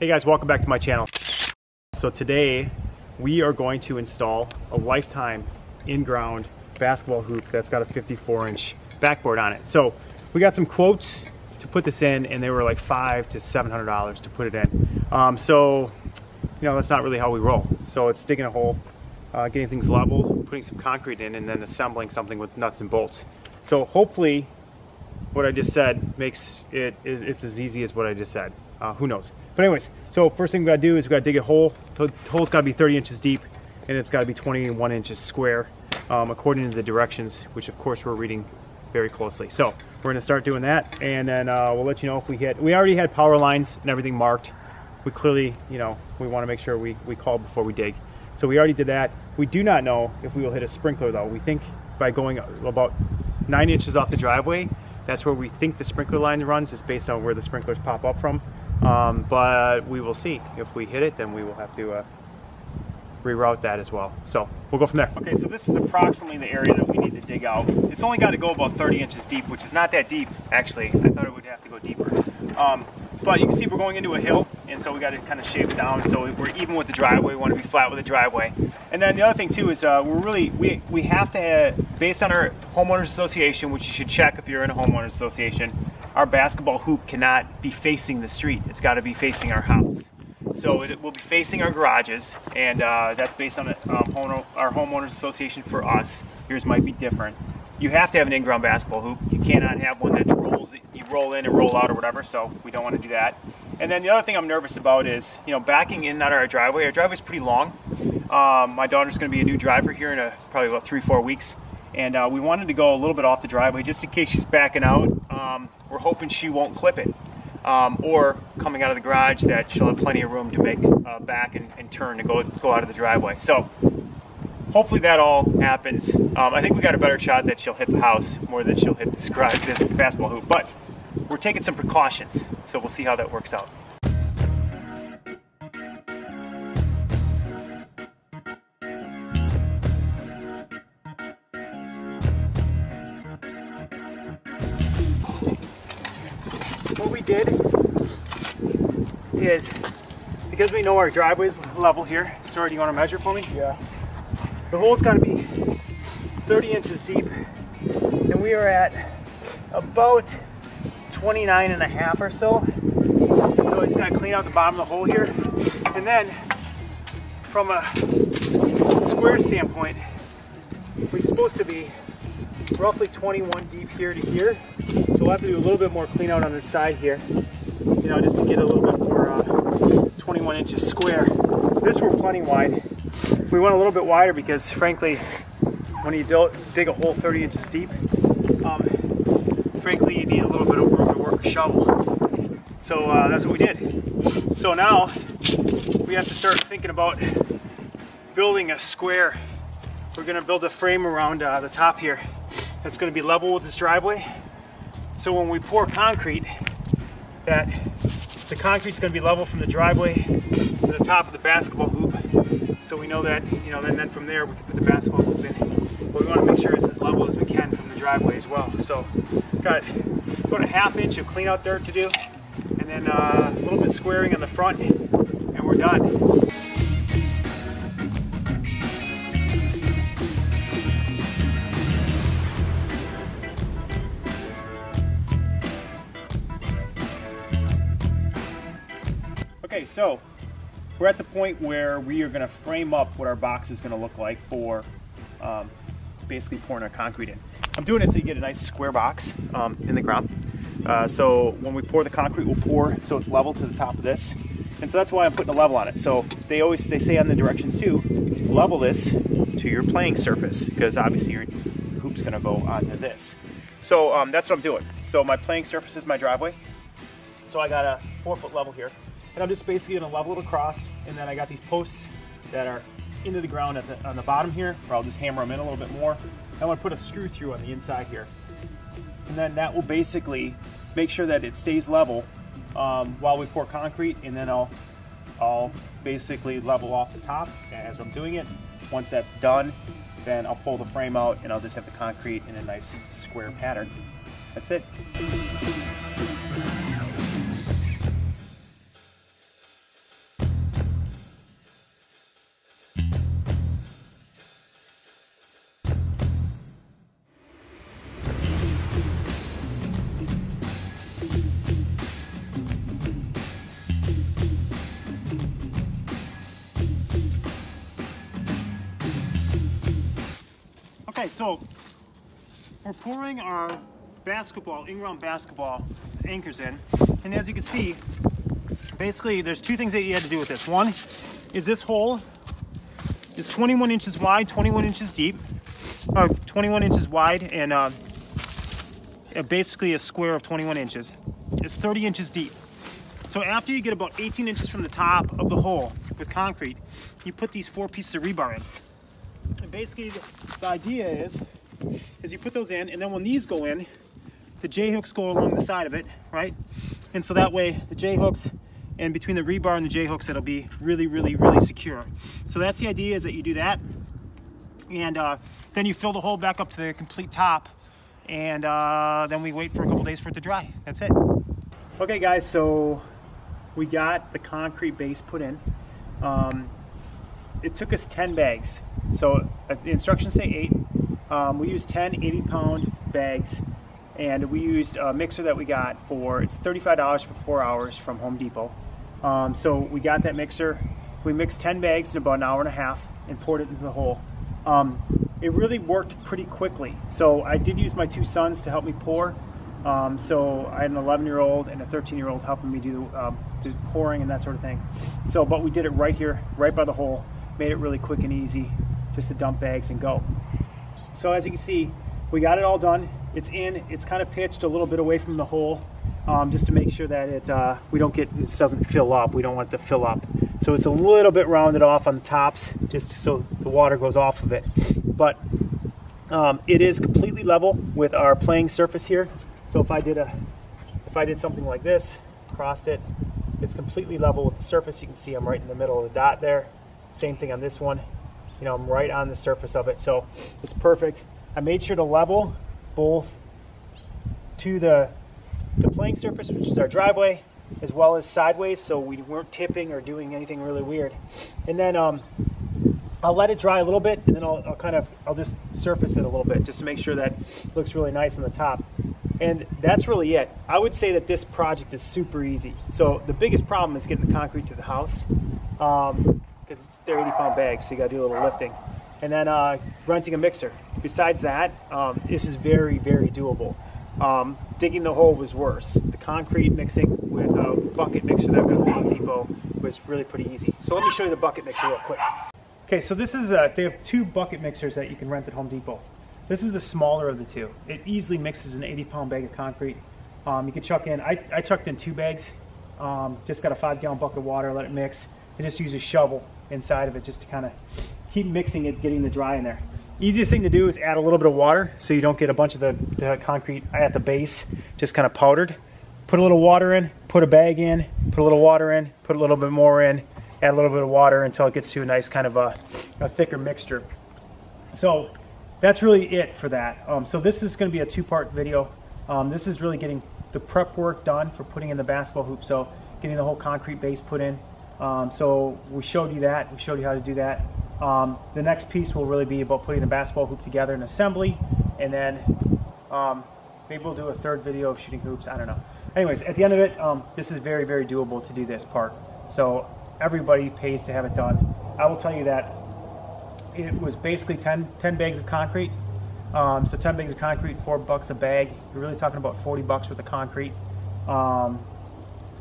Hey guys, welcome back to my channel. So today we are going to install a lifetime in-ground basketball hoop that's got a 54 inch backboard on it. So we got some quotes to put this in and they were like five to $700 to put it in. Um, so, you know, that's not really how we roll. So it's digging a hole, uh, getting things leveled, putting some concrete in and then assembling something with nuts and bolts. So hopefully what I just said makes it, it's as easy as what I just said. Uh, who knows? But anyways, so first thing we gotta do is we gotta dig a hole. The hole's gotta be 30 inches deep and it's gotta be 21 inches square um, according to the directions, which of course we're reading very closely. So we're gonna start doing that and then uh, we'll let you know if we hit, we already had power lines and everything marked. We clearly, you know, we wanna make sure we, we call before we dig. So we already did that. We do not know if we will hit a sprinkler though. We think by going about nine inches off the driveway, that's where we think the sprinkler line runs is based on where the sprinklers pop up from. Um, but we will see. If we hit it, then we will have to uh, reroute that as well. So we'll go from there. Okay, so this is approximately the area that we need to dig out. It's only got to go about 30 inches deep, which is not that deep, actually. I thought it would have to go deeper. Um, but you can see we're going into a hill, and so we got to kind of shape down. So we're even with the driveway. We want to be flat with the driveway. And then the other thing too is uh, we're really we we have to have, based on our homeowners association, which you should check if you're in a homeowners association. Our basketball hoop cannot be facing the street. It's got to be facing our house. So it will be facing our garages, and uh, that's based on um, home, our homeowners association for us. Yours might be different. You have to have an in-ground basketball hoop. You cannot have one that rolls, you roll in and roll out or whatever. So we don't want to do that. And then the other thing I'm nervous about is, you know, backing in and out of our driveway. Our driveway is pretty long. Um, my daughter's going to be a new driver here in a, probably about three, four weeks. And uh, we wanted to go a little bit off the driveway just in case she's backing out. Um, we're hoping she won't clip it. Um, or coming out of the garage that she'll have plenty of room to make uh, back and, and, turn to go go out of the driveway. So hopefully that all happens. Um, I think we got a better shot that she'll hit the house more than she'll hit this garage, this basketball hoop. But we're taking some precautions, so we'll see how that works out. Did is, because we know our driveway's level here, sorry, do you want to measure for me? Yeah. The hole's got to be 30 inches deep, and we are at about 29 and a half or so. And so I just gotta clean out the bottom of the hole here. And then from a square standpoint, we're supposed to be roughly 21 deep here to here. So we'll have to do a little bit more clean out on this side here, you know, just to get a little bit more uh, 21 inches square. This we're plenty wide. We went a little bit wider because frankly, when you dig a hole 30 inches deep, um, frankly, you need a little bit of room to work a shovel. So uh, that's what we did. So now we have to start thinking about building a square. We're gonna build a frame around uh, the top here that's gonna be level with this driveway. So when we pour concrete, that the concrete's gonna be level from the driveway to the top of the basketball hoop. So we know that, you know, then, then from there we can put the basketball hoop in. But we wanna make sure it's as level as we can from the driveway as well. So got about a half inch of clean out dirt to do and then uh, a little bit squaring on the front and we're done. Okay, so we're at the point where we are going to frame up what our box is going to look like for um, basically pouring our concrete in. I'm doing it so you get a nice square box um, in the ground. Uh, so when we pour the concrete, we'll pour so it's level to the top of this. And so that's why I'm putting a level on it. So they always, they say on the directions too, level this to your playing surface because obviously your hoop's gonna go onto this. So um, that's what I'm doing. So my playing surface is my driveway. So I got a four foot level here. And I'm just basically gonna level it across. And then I got these posts that are into the ground at the, on the bottom here, where I'll just hammer them in a little bit more. I want to put a screw through on the inside here. And then that will basically make sure that it stays level um, while we pour concrete and then I'll, I'll basically level off the top as I'm doing it. Once that's done, then I'll pull the frame out and I'll just have the concrete in a nice square pattern. That's it. Okay, so we're pouring our basketball, in-ground basketball anchors in. And as you can see, basically there's two things that you had to do with this. One is this hole is 21 inches wide, 21 inches deep, uh, 21 inches wide, and uh, basically a square of 21 inches. It's 30 inches deep. So after you get about 18 inches from the top of the hole with concrete, you put these four pieces of rebar in. And basically the, idea is, is you put those in, and then when these go in, the J-hooks go along the side of it, right? And so that way the J-hooks and between the rebar and the J-hooks, it'll be really, really, really secure. So that's the idea is that you do that. And uh, then you fill the hole back up to the complete top. And uh, then we wait for a couple days for it to dry. That's it. Okay guys, so we got the concrete base put in. Um, it took us 10 bags. So uh, the instructions say eight. Um, we used 10 80 pound bags and we used a mixer that we got for, it's $35 for four hours from Home Depot. Um, so we got that mixer, we mixed 10 bags in about an hour and a half and poured it into the hole. Um, it really worked pretty quickly. So I did use my two sons to help me pour. Um, so I had an 11 year old and a 13 year old helping me do um, the pouring and that sort of thing. So, but we did it right here, right by the hole, made it really quick and easy just to dump bags and go. So as you can see, we got it all done. It's in, it's kind of pitched a little bit away from the hole um, just to make sure that it, uh, we don't get, this doesn't fill up. We don't want it to fill up. So it's a little bit rounded off on the tops just so the water goes off of it. But um, it is completely level with our playing surface here. So if I did a, if I did something like this, crossed it, it's completely level with the surface. You can see I'm right in the middle of the dot there. Same thing on this one. You know, I'm right on the surface of it. So it's perfect. I made sure to level both to the, the playing surface, which is our driveway, as well as sideways, so we weren't tipping or doing anything really weird. And then um, I'll let it dry a little bit, and then I'll, I'll, kind of, I'll just surface it a little bit, just to make sure that looks really nice on the top. And that's really it. I would say that this project is super easy. So the biggest problem is getting the concrete to the house, because they're 80 pound bags, so you gotta do a little lifting and then uh, renting a mixer. Besides that, um, this is very, very doable. Um, digging the hole was worse. The concrete mixing with a bucket mixer that we got from Home Depot was really pretty easy. So let me show you the bucket mixer real quick. Okay, so this is, a, they have two bucket mixers that you can rent at Home Depot. This is the smaller of the two. It easily mixes an 80 pound bag of concrete. Um, you can chuck in, I, I chucked in two bags, um, just got a five gallon bucket of water, let it mix, and just use a shovel inside of it just to kind of keep mixing it, getting the dry in there. Easiest thing to do is add a little bit of water so you don't get a bunch of the, the concrete at the base just kind of powdered. Put a little water in, put a bag in, put a little water in, put a little bit more in, add a little bit of water until it gets to a nice kind of a, a thicker mixture. So that's really it for that. Um, so this is going to be a two-part video. Um, this is really getting the prep work done for putting in the basketball hoop. So getting the whole concrete base put in. Um, so we showed you that. We showed you how to do that. Um, the next piece will really be about putting the basketball hoop together in assembly, and then um, maybe we'll do a third video of shooting hoops. I don't know. Anyways, at the end of it, um, this is very, very doable to do this part. So everybody pays to have it done. I will tell you that it was basically 10, 10 bags of concrete. Um, so 10 bags of concrete, four bucks a bag. You're really talking about 40 bucks worth of concrete. Um,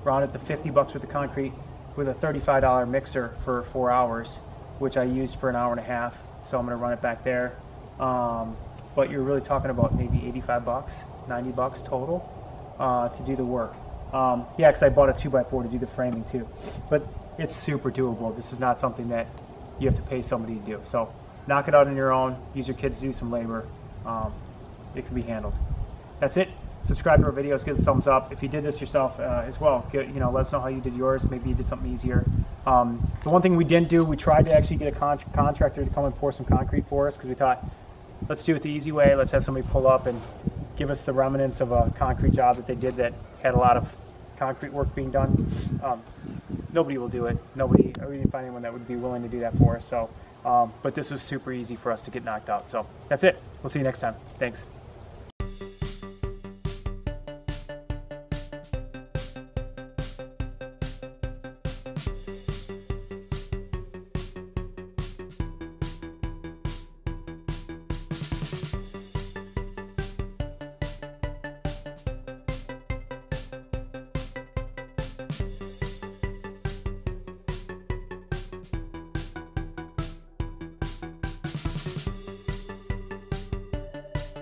round it to 50 bucks worth of concrete with a $35 mixer for four hours which I used for an hour and a half. So I'm going to run it back there. Um, but you're really talking about maybe 85 bucks, 90 bucks total uh, to do the work. Um, yeah, because I bought a 2x4 to do the framing too. But it's super doable. This is not something that you have to pay somebody to do. So knock it out on your own. Use your kids to do some labor. Um, it can be handled. That's it subscribe to our videos, give us a thumbs up. If you did this yourself uh, as well, get, you know, let us know how you did yours. Maybe you did something easier. Um, the one thing we didn't do, we tried to actually get a con contractor to come and pour some concrete for us because we thought, let's do it the easy way. Let's have somebody pull up and give us the remnants of a concrete job that they did that had a lot of concrete work being done. Um, nobody will do it. Nobody, we didn't find anyone that would be willing to do that for us. So, um, but this was super easy for us to get knocked out. So that's it. We'll see you next time. Thanks.